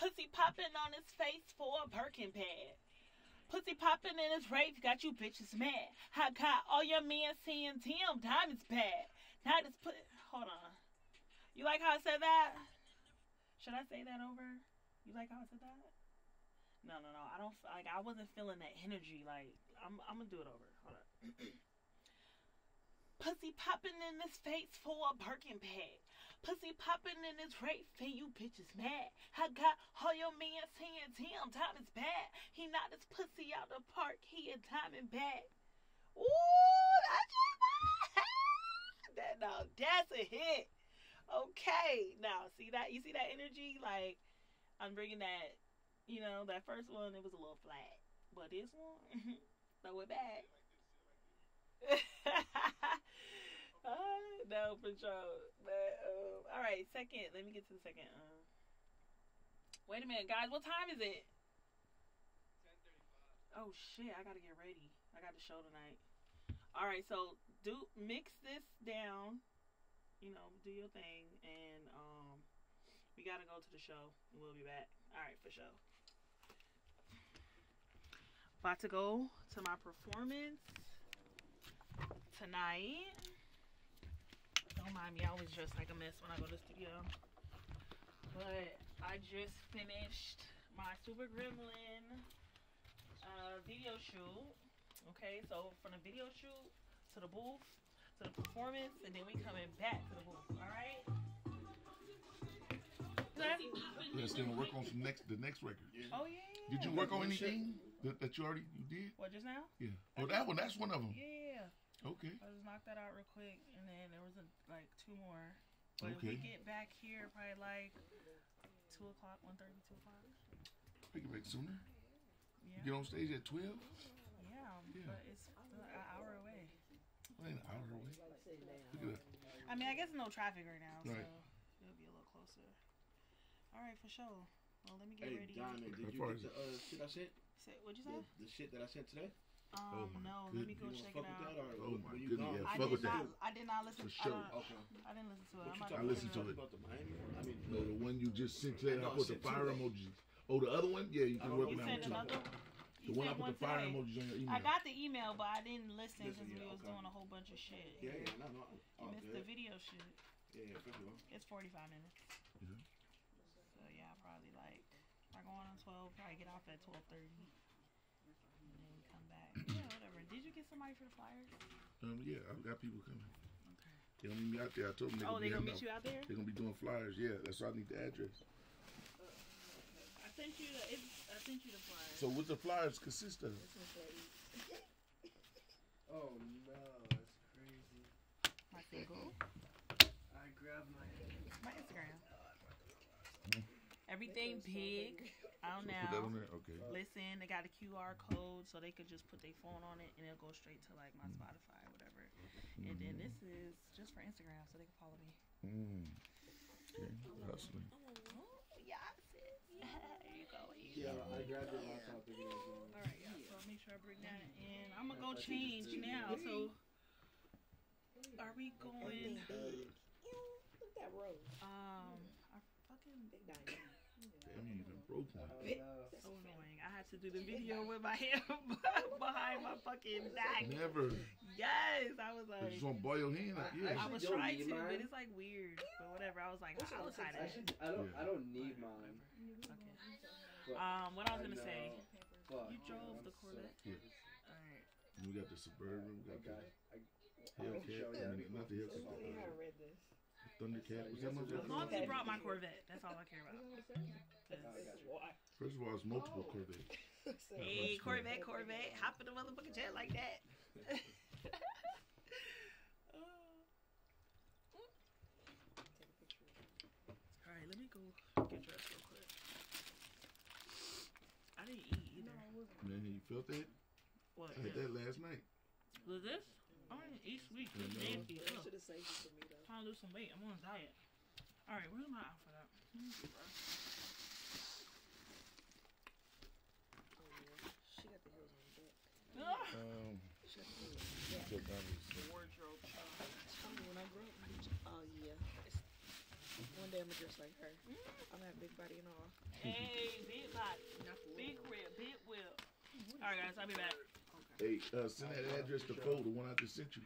Pussy popping on his face for a Birkin pad. Pussy popping in his rape got you bitches mad. I got all your men seeing Tim diamonds bad. Now this put hold on. You like how I said that? Should I say that over? You like how I said that? No, no, no. I don't like. I wasn't feeling that energy. Like I'm, I'm gonna do it over. Hold on. Pussy popping in his face for a Birkin pad. Pussy popping in his rape, and you bitches mad. I got all your men saying Tim Diamond's bad. He knocked his pussy out the park. He a diamond bag. Ooh, that's that no, that's a hit. Okay, now see that you see that energy? Like I'm bringing that. You know, that first one it was a little flat, but this one throw it back. uh, no, for sure. But um, all right, second. Let me get to the second. Um, wait a minute, guys. What time is it? Oh shit! I gotta get ready. I got the show tonight. All right, so do mix this down. You know, do your thing, and um, we gotta go to the show. We'll be back. All right, for sure. About to go to my performance tonight. Don't mind me, I always dress like a mess when I go to the studio. But I just finished my Super Gremlin uh, video shoot. Okay, so from the video shoot to the booth to the performance, and then we coming back to the booth. All right. Yeah, still gonna work on some next the next record. Oh yeah. Did you work on anything that, that you already you did? What just now? Yeah. Oh, that one. That's one of them. Yeah. Okay. I'll just knocked that out real quick, and then there was a, like two more. But if we get back here, probably like two o'clock, one thirty, two o'clock. We can make sooner. You Yeah. get on stage at twelve. Yeah, Yeah. but it's like an hour away. Well, an hour away. Look at that. I mean, I guess no traffic right now, Right. so it'll be a little closer. All right, for sure. Well, let me get Hey, ready. Diamond, did you get the uh, shit I sent? Say, what'd you The, say? the shit that I sent today? Um, Oh, my no. Let me go You check wanna it fuck with out. Yeah, I fuck did with that. not. I did not listen. For I, sure. don't, Okay. I didn't listen to it. What I'm you I listened to it. About the Miami? I mean, No, the one you just sent today. I No, I put the fire though. emojis. Oh, the other one? Yeah, you can don't work know. on You You that one too. another. The You one I put one the fire emojis on your email. I got the email, but I didn't listen Listen, because we was doing a whole bunch of shit. Yeah, yeah, no, no. You Oh, missed the video shit. Yeah, yeah. It's 45 minutes. Yeah. So yeah, probably like if I go on at 12, probably get off at 12:30, and then come back. Yeah, whatever. Did you get somebody for the flyers? Um, yeah, I've got people coming. Okay. They gonna meet me out there. I told them they Oh, gonna they be gonna heading meet out. you out there? They're gonna be doing flyers. Yeah, that's why I need the address. I sent you the. It, I sent you the flyers. So what the flyers consist of? Oh no, that's crazy. my single, I grabbed my. my Instagram. Everything big I don't that on now. there. Okay. Listen, they got a QR code, so they could just put their phone on it, and it'll go straight to like my Spotify, or whatever. And then this is just for Instagram, so they can follow me. Mm. Okay. Hustling. Oh, yeah, sis. There you go. Here Yeah. I grabbed your laptop thinking it was. All right, yeah. So I'll make sure I bring that in. I'm gonna go change now. So, are we going? Look at that rose. Um, I fucking Big diamond. Damn, you even broke one. So annoying. I had to do the video with my hand behind my fucking back. Never. Yes, I was I like. just want to boil your hand. Like, I- yeah. I actually was trying need to, but it's like weird. But whatever. I was like, What's I'll your tie I should. I don't. Yeah. I don't need mine. Okay. But Um, what I was I gonna say. know. You drove man, the Corvette. So, All right. We got the Suburban. We got got. the I, Hellcat. show I mean, not the Let's Hellcat. see how I read this. Thundercat. Was that much? As long as you brought my Corvette, that's all I care about. Oh, I 'Cause- got. Why? First of all, it's multiple Corvettes. Hey, Corvette, Corvette, hop in the motherfucking jet like that. Oh. All right, let me go get dressed real quick. I didn't eat either. Man, you felt that? What? I had that last night. Was this? I didn't eat sweet. It's I nasty. They should have saved it for me though. Trying to lose some weight. I'm on a diet. All right, where's my outfit at? Let me see, bro. Oh yeah. She got the heels on deck. Ugh. Um, She got the heels on deck. so that was- The wardrobe. Oh, when I grew up. Oh yeah. It's, one day I'm gonna dress like her. I'm gonna have big body and all. Hey, big body, big rib, big whip. All right, guys, I'll be back. Hey, uh, send that address to Fold, the one I just sent you.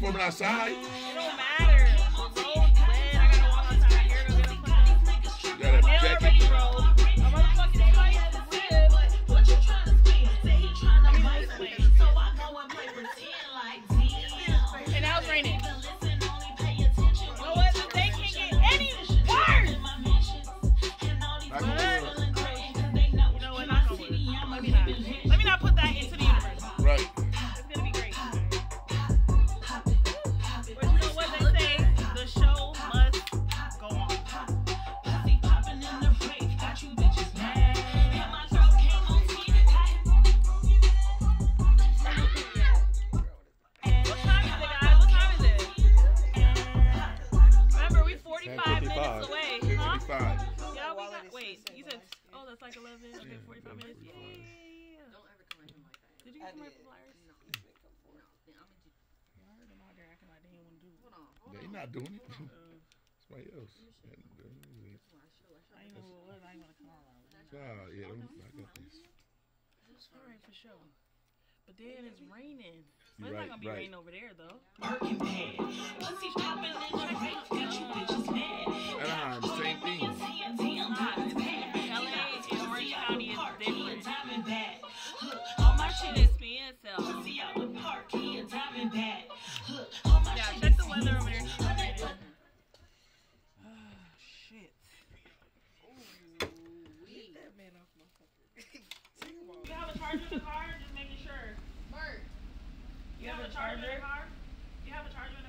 Sheesh. We're performing that's like 11. Okay, 45 minutes. Yeah. Don't ever come at him like that. Did you I get my did. flyers? No. No. Then I'm gonna just I heard them out there acting like they didn't want to do it. hold on. Hold They on. not doing it. Uh, Somebody else. And, I should- I should- I didn't know who. I didn't want to come around. Ah, yeah, I'm, I got this. All right, for sure. But then it's raining. You're But it's right, not gonna be right. raining over there though. Birkin bag. Pussy popping in the rape, got you bitches mad. Anaheim, same thing. Off. You have a charger in the car? Just making sure. Mark. You have a charger in the car? You have a charger in the car?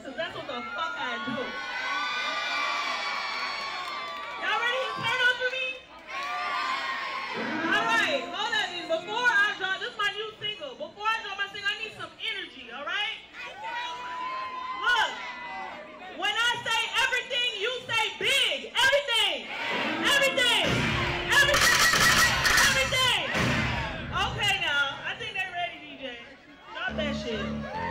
Because that's what the fuck I do. Y'all ready to turn up for me? Alright, hold on. Before I drop, this is my new single. Before I drop my single, I need some energy, alright? Look, when I say everything, you say big. Everything. Everything. Everything. Everything. Okay, now. I think they're ready, DJ. Drop that shit.